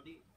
Saudi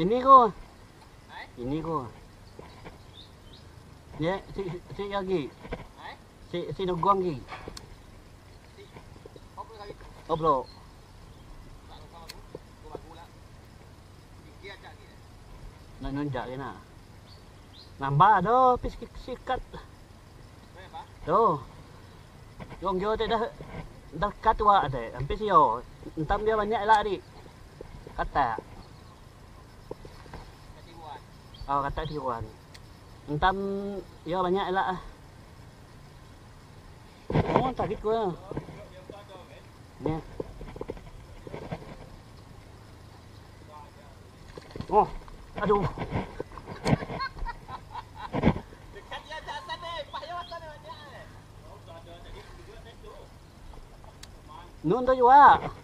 Ini ko. Ini ko. Ya, si si lagi. Si si nugwang gi. Obro. Nanunja na. Nambah do, piskik sikat. Do. Yung yo te dah dah katwa ate, hampir yo. Entam dia banyak lah. Kata. ờ ao gata thì hoàn anh. Tâm yêu là nhạy lạ muốn ta kích quá nè. Ô aduh tôi tu juga.